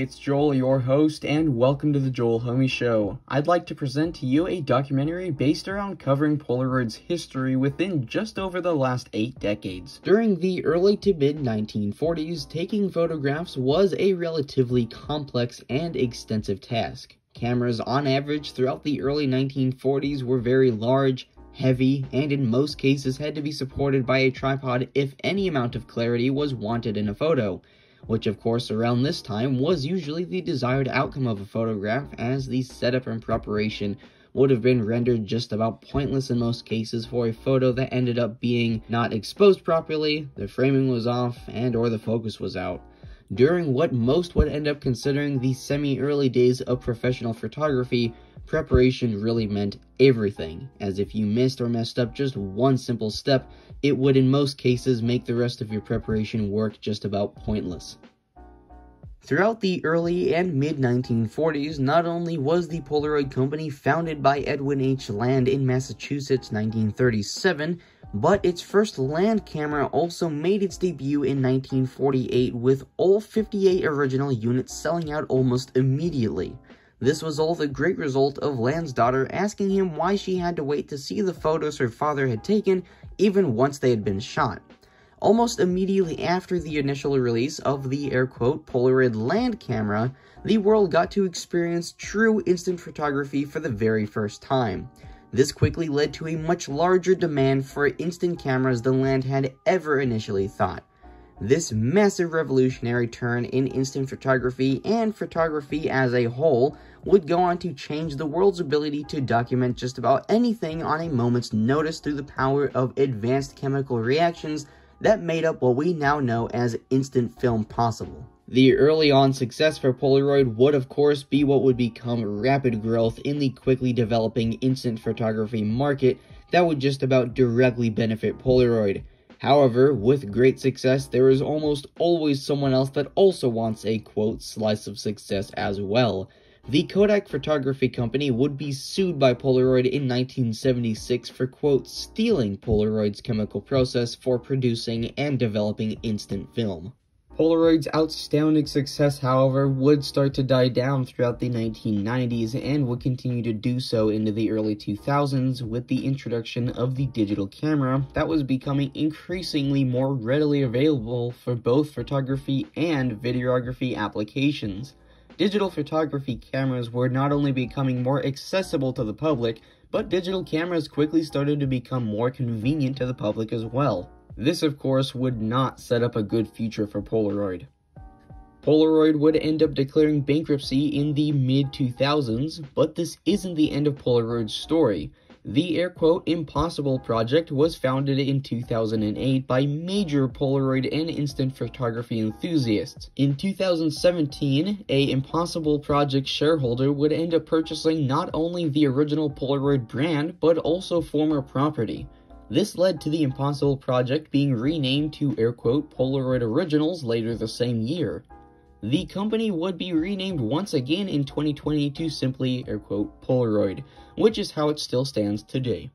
It's Joel, your host, and welcome to the Joel Hony Show. I'd like to present to you a documentary based around covering Polaroid's history within just over the last eight decades. During the early to mid 1940s, taking photographs was a relatively complex and extensive task. Cameras, on average, throughout the early 1940s were very large, heavy, and in most cases had to be supported by a tripod if any amount of clarity was wanted in a photo which of course around this time was usually the desired outcome of a photograph as the setup and preparation would have been rendered just about pointless in most cases for a photo that ended up being not exposed properly, the framing was off, and or the focus was out. During what most would end up considering the semi-early days of professional photography, preparation really meant everything, as if you missed or messed up just one simple step, it would in most cases make the rest of your preparation work just about pointless. Throughout the early and mid-1940s, not only was the Polaroid Company founded by Edwin H. Land in Massachusetts 1937, but its first land camera also made its debut in 1948 with all 58 original units selling out almost immediately. This was all the great result of Land's daughter asking him why she had to wait to see the photos her father had taken even once they had been shot. Almost immediately after the initial release of the air quote Polaroid land camera, the world got to experience true instant photography for the very first time. This quickly led to a much larger demand for instant cameras than Land had ever initially thought. This massive revolutionary turn in instant photography and photography as a whole would go on to change the world's ability to document just about anything on a moment's notice through the power of advanced chemical reactions that made up what we now know as instant film possible. The early on success for Polaroid would of course be what would become rapid growth in the quickly developing instant photography market that would just about directly benefit Polaroid. However, with great success, there is almost always someone else that also wants a quote slice of success as well. The Kodak Photography Company would be sued by Polaroid in 1976 for quote stealing Polaroid's chemical process for producing and developing instant film. Polaroid's outstanding success, however, would start to die down throughout the 1990s and would continue to do so into the early 2000s with the introduction of the digital camera that was becoming increasingly more readily available for both photography and videography applications. Digital photography cameras were not only becoming more accessible to the public, but digital cameras quickly started to become more convenient to the public as well. This, of course, would not set up a good future for Polaroid. Polaroid would end up declaring bankruptcy in the mid-2000s, but this isn't the end of Polaroid's story. The air quote impossible project was founded in 2008 by major Polaroid and instant photography enthusiasts. In 2017, a impossible project shareholder would end up purchasing not only the original Polaroid brand, but also former property. This led to the Impossible project being renamed to air quote Polaroid Originals later the same year. The company would be renamed once again in 2020 to simply air quote Polaroid, which is how it still stands today.